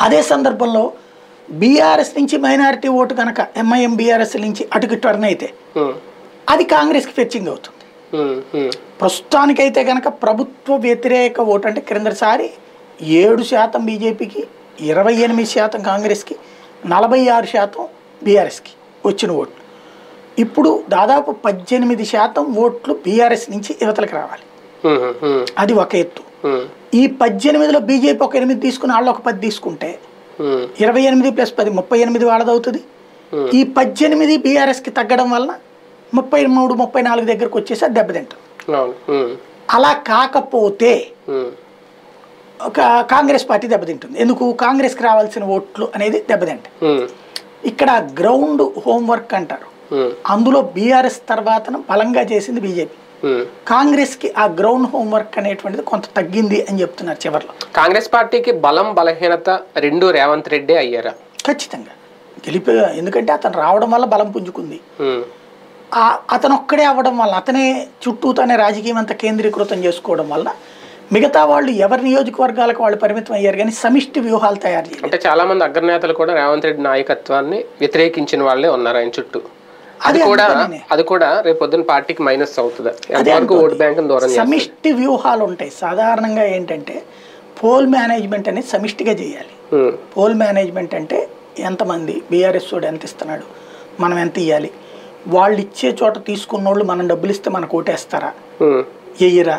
అదే సందర్భంలో బీఆర్ఎస్ నుంచి మైనారిటీ ఓటు కనుక ఎంఐఎం బీఆర్ఎస్ నుంచి అటుకు టర్న్ అయితే అది కాంగ్రెస్కి ఫెచ్చింగ్ అవుతుంది. ప్రస్తుతానికైతే కనుక ప్రభుత్వ వ్యతిరేక ఓటు అంటే క్రిందసారి ఏడు శాతం బీజేపీకి ఇరవై ఎనిమిది శాతం కాంగ్రెస్కి నలభై ఆరు శాతం బీఆర్ఎస్కి వచ్చిన ఓట్లు ఇప్పుడు దాదాపు పద్దెనిమిది శాతం ఓట్లు బీఆర్ఎస్ నుంచి యువతలకు రావాలి. అది ఒక ఎత్తు. ఈ పద్దెనిమిదిలో బీజేపీ ఒక ఎనిమిది తీసుకుని వాళ్ళు ఒక పది తీసుకుంటే ఇరవై ఎనిమిది ప్లస్ పది ముప్పై ఎనిమిది వాళ్ళదవుతుంది. ఈ పద్దెనిమిది బీఆర్ఎస్కి తగ్గడం వలన ముప్పై మూడు ముప్పై నాలుగు దగ్గరకు వచ్చేసి అది దెబ్బతింటుంది. అలా కాకపోతే ఒక కాంగ్రెస్ పార్టీ దెబ్బతింటుంది. ఎందుకు? కాంగ్రెస్కి రావాల్సిన ఓట్లు అనేది దెబ్బతింటాయి. ఇక్కడ గ్రౌండ్ హోంవర్క్ అంటారు. అందులో బీఆర్ఎస్ తర్వాత బలంగా చేసింది బీజేపీ. కాంగ్రెస్కి ఆ గ్రౌండ్ హోంవర్క్ అనేటువంటిది కొంత తగ్గింది అని చెప్తున్నారు చివరిలో. కాంగ్రెస్ పార్టీకి బలం బలహీనత రెండు రేవంత్ రెడ్డి అయ్యారా? ఖచ్చితంగా. గెలిపి ఎందుకంటే అతను రావడం వల్ల బలం పుంజుకుంది. అతను ఒక్కడే అవ్వడం వల్ల అతనే చుట్టూ తనే రాజకీయం అంతా కేంద్రీకృతం చేసుకోవడం వల్ల మిగతా వాళ్ళు ఎవరి నియోజకవర్గాలకు వాళ్ళు పరిమితం అయ్యారు కానీ సమిష్టి వ్యూహాలు తయారు చేయాలి అంటే చాలా మంది అగ్రనేతలు కూడా రేవంత్ రెడ్డి నాయకత్వాన్ని వ్యతిరేకించిన వాళ్ళే ఉన్నారు ఆయన చుట్టూ. అది కూడా. అది కూడా రేపు పొద్దున్న పార్టీకి మైనస్ అవుతుంది. ఎంతవరకు ఓటు బ్యాంక్ దూరం సమిష్టి వ్యూహాలు ఉంటాయి. సాధారణంగా ఏంటంటే పోల్ మేనేజ్మెంట్ అనేది సమిష్టిగా చేయాలి. పోల్ మేనేజ్మెంట్ అంటే ఎంతమంది బీఆర్ఎస్ వాడు ఎంత ఇస్తున్నాడు మనం ఎంత ఇవ్వాలి వాళ్ళు ఇచ్చే చోట తీసుకున్న వాళ్ళు మనం డబ్బులు ఇస్తే మనకు ఓటేస్తారా? ఎయ్యరా?